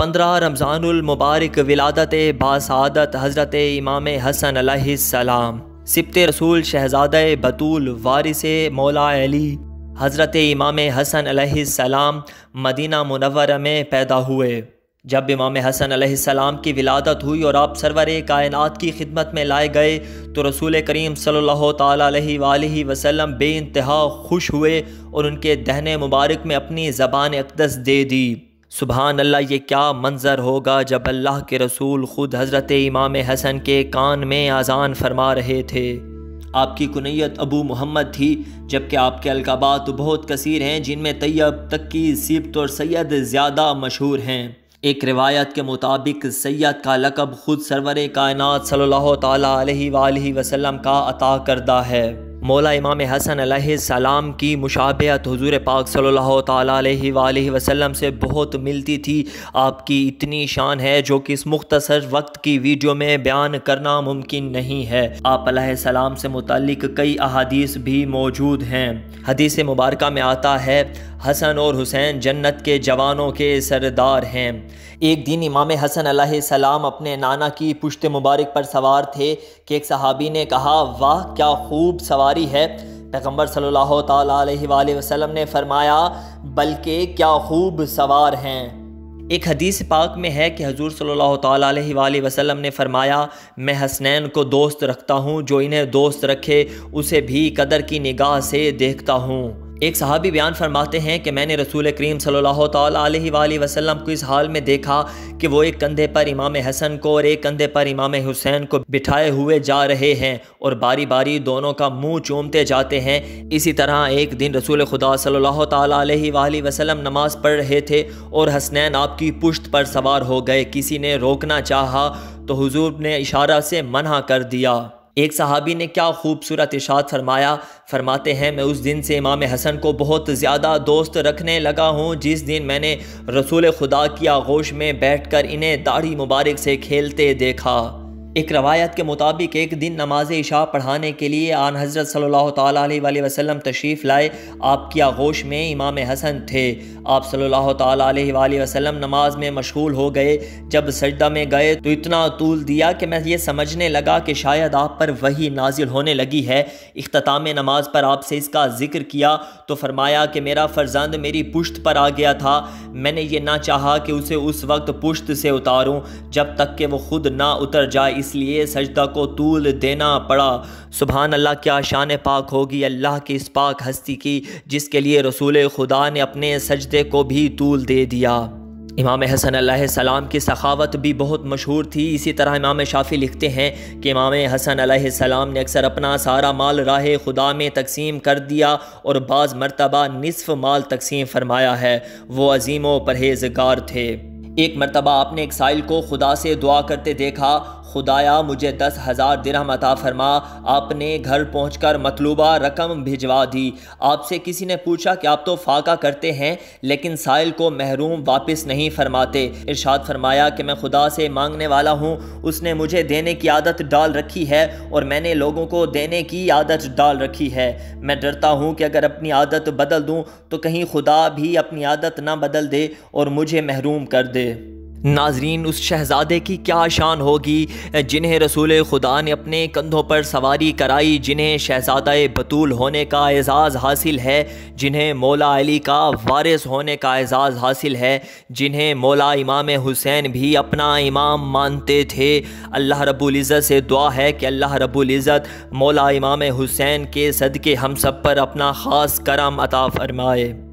پندرہ رمضان المبارک ولادت باسعادت حضرت امام حسن علیہ السلام، سبت رسول شہزادہ بطول وارث مولا علی، حضرت امام حسن علیہ السلام مدینہ منورہ میں پیدا ہوئے۔ جب امام حسن علیہ السلام کی ولادت ہوئی اور آپ سرور کائنات کی خدمت میں لائے گئے، تو رسول کریم صلی اللہ تعالیٰ علیہ وآلہ وسلم بے انتہا خوش ہوئے اور ان کے دہن مبارک میں اپنی زبان اقدس دے دی۔ سبحان اللہ، یہ کیا منظر ہوگا جب اللہ کے رسول خود حضرت امام حسن کے کان میں آزان فرما رہے تھے۔ آپ کی کنیت ابو محمد تھی، جبکہ آپ کے القابات بہت کثیر ہیں، جن میں طیب تکی سبت اور سید زیادہ مشہور ہیں۔ ایک روایت کے مطابق، سید کا لقب خود سرور کائنات صلی اللہ تعالیٰ علیہ وآلہ وسلم کا عطا کردہ ہے۔ مولا امام حسن علیہ السلام کی مشابہت حضور پاک صلی اللہ تعالیٰ علیہ وآلہ وسلم سے بہت ملتی تھی۔ آپ کی اتنی شان ہے جو کہ اس مختصر وقت کی ویڈیو میں بیان کرنا ممکن نہیں ہے۔ آپ علیہ السلام سے متعلق کئی احادیث بھی موجود ہیں۔ حدیث مبارکہ میں آتا ہے حسن اور حسین جنت کے جوانوں کے سردار ہیں۔ ایک دن امام حسن علیہ السلام اپنے نانا کی پشت مبارک پر سوار تھے کہ ایک صحابی نے کہا، واہ، کیا خوب سواری ہے۔ پیغمبر صلی اللہ تعالیٰ علیہ وآلہ وسلم نے فرمایا، بلکہ کیا خوب سوار ہیں۔ ایک حدیث پاک میں ہے کہ حضور صلی اللہ تعالیٰ علیہ وآلہ وسلم نے فرمایا، میں حسنین کو دوست رکھتا ہوں، جو انہیں دوست رکھے، اسے بھی قدر کی نگاہ سے دیکھتا ہوں۔ ایک صحابی بیان فرماتے ہیں کہ میں نے رسول کریم صلی اللہ تعالیٰ علیہ وآلہ وسلم کو اس حال میں دیکھا کہ وہ ایک کندھے پر امام حسن کو اور ایک کندھے پر امام حسین کو بٹھائے ہوئے جا رہے ہیں اور باری باری دونوں کا منہ چومتے جاتے ہیں۔ اسی طرح ایک دن رسول خدا صلی اللہ تعالیٰ علیہ وآلہ وسلم نماز پڑھ رہے تھے اور حسنین آپ کی پشت پر سوار ہو گئے۔ کسی نے روکنا چاہا تو حضور نے اشارہ سے منع کر دیا۔ ایک صحابی نے کیا خوبصورت اشاد فرمایا، فرماتے ہیں، میں اس دن سے امام حسن کو بہت زیادہ دوست رکھنے لگا ہوں، جس دن میں نے رسول خدا کی آغوش میں بیٹھ کر انہیں داڑھی مبارک سے کھیلتے دیکھا۔ ایک روایت کے مطابق ایک دن نماز عشاء پڑھانے کے لیے آن حضرت صلی اللہ تعالیٰ علیہ وآلہ وسلم تشریف لائے۔ آپ کی آغوش میں امام حسن تھے؟ آپ صلی اللہ تعالیٰ علیہ وآلہ وسلم نماز میں مشغول ہو گئے۔ جب سجدہ میں گئے تو اتنا طول دیا کہ میں یہ سمجھنے لگا کہ شاید آپ پر وہی نازل ہونے لگی ہے۔ اختتام نماز پر آپ سے اس کا ذکر کیا تو فرمایا کہ میرا فرزند میری پشت پر آ گیا تھا۔ میں نے یہ نہ چاہا کہ اسے اس وقت پشت سے اتاروں جب تک کہ وہ خود نہ اتر جائے۔ اس لیے سجدہ کو طول دینا پڑا۔ سبحان اللہ، کیا شان پاک ہوگی اللہ کی اس پاک ہستی کی، جس کے لیے رسول خدا نے اپنے سجدے کو بھی طول دے دیا۔ امام حسن علیہ السلام کی سخاوت بھی بہت مشہور تھی۔ اسی طرح امام شافی لکھتے ہیں کہ امام حسن علیہ السلام نے اکثر اپنا سارا مال راہ خدا میں تقسیم کر دیا اور بعض مرتبہ نصف مال تقسیم فرمایا ہے۔ وہ عظیم و پرہیزگار تھے۔ ایک مرتبہ آپ نے ایک سائل کو خدا سے دعا کرتے دیکھا خدایا مجھے دس ہزار درہم عطا فرما۔ آپ نے گھر پہنچ کر مطلوبہ رقم بھجوا دی۔ آپ سے کسی نے پوچھا کہ آپ تو فاقہ کرتے ہیں، لیکن سائل کو محروم واپس نہیں فرماتے۔ ارشاد فرمایا کہ میں خدا سے مانگنے والا ہوں۔ اس نے مجھے دینے کی عادت ڈال رکھی ہے اور میں نے لوگوں کو دینے کی عادت ڈال رکھی ہے۔ میں ڈرتا ہوں کہ اگر اپنی عادت بدل دوں تو کہیں خدا بھی اپنی عادت نہ بدل دے اور مجھے محروم کر دے۔ ناظرین، اس شہزادے کی کیا شان ہوگی، جنہیں رسول خدا نے اپنے کندھوں پر سواری کرائی، جنہیں شہزادہ بطول ہونے کا اعزاز حاصل ہے، جنہیں مولا علی کا وارث ہونے کا اعزاز حاصل ہے، جنہیں مولا امام حسین بھی اپنا امام مانتے تھے۔ اللہ رب العزت سے دعا ہے کہ اللہ رب العزت مولا امام حسین کے صدقے ہم سب پر اپنا خاص کرم عطا فرمائے۔